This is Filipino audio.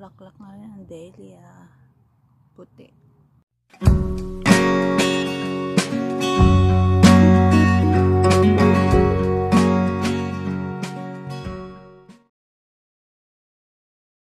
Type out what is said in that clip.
Namulaklak na rin ang dahlia. Ah, puti.